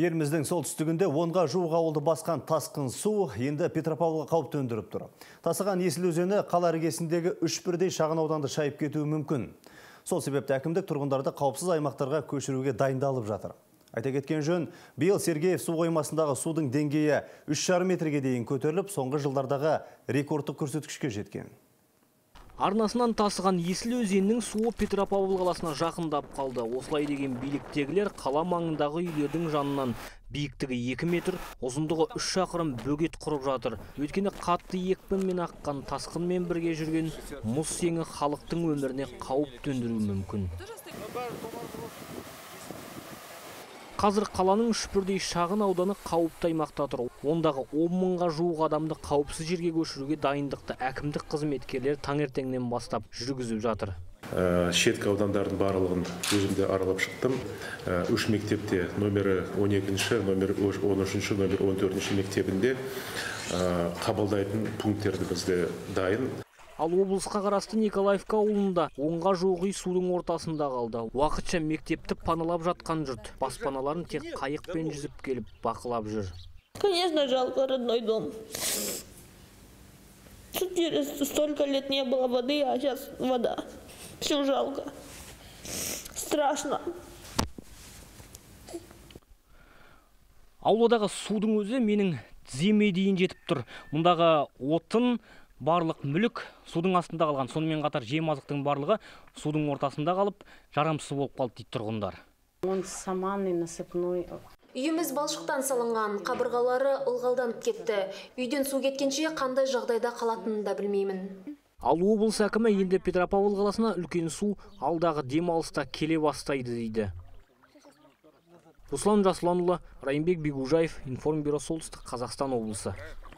Еліміздің солтүстігінде онға жуық ауылды басқан тасқын су енді Петропавлға қауіп төндіріп тұр. Тасыған Есіл өзені қала іргесіндегі үш бірдей шағын ауданды шайып кетуі мүмкін. Сол себепті әкімдік тұрғындарды қауіпсіз аймақтарға көшіруге дайындалып жатыр. Айта кеткен жөн, биыл Сергеев су қоймасындағы судың деңгейі 3,5 метрге дейін көтеріліп, соңғы жылдардағы рекордтық көрсеткішке жеткен. Арнасынан тасыған Есіл өзенінің суы Петропавл қаласына жақындап қалды. Осылай деген биліктегілер қала маңындағы үйлердің жанынан биіктігі 2 метр, ұзындығы 3 шақырым бөгет құрып жатыр. Өйткені қатты екпінмен аққан тасқынмен бірге жүрген мұз сеңі халықтың өміріне қауіп төндіруі мүмкін. Қазір қаланың үш бірдей шағын ауданы қауіпті аймақта тұр. Ондағы 10 мыңға жуық адамды қауіпсіз жерге көшіруге дайындықты әкімдік қызметкерлер таңертеңнен бастап жүргізіп жатыр. Ә, шеткі аудандардың барлығын өзімде аралап шықтым. Ә, үш мектепте номері 12-ші, номер 13-ші, номер 14-ші мектебінде ә, қабылдайтын пункттерді бізде дайын. Ал облысқа қарасты Николаевка ауылында онға жуық үй судың ортасында қалды. Уақытша мектепті паналап жатқан жұрт. Баспаналарын тек қайықпен жүзіп келіп бақылап жүр. Конечно, жалко родной дом. Столько лет не было воды, а сейчас вода. Все жалко. Страшно. Ауладағы судың өзі менің тіземе дейін жетіп тұр. Мұндағы отын, барлық мүлік судың астында қалған. Сонымен қатар жем азықтың барлығы судың ортасында қалып, жарамсыз болып қалды дейді тұрғындар. Он саманный, насыпной. Үйіміз балшықтан салынған, қабырғалары ылғалданып кетті. Үйден су кеткенше қандай жағдайда қалатынын да білмеймін. Ал облыс әкімі енді Петропавл қаласына үлкен су алдағы демалыста келе бастайды дейді. Руслан Жасұланұлы, Райымбек Бегужаев, Информбюро Солтүстік Қазақстан облысы.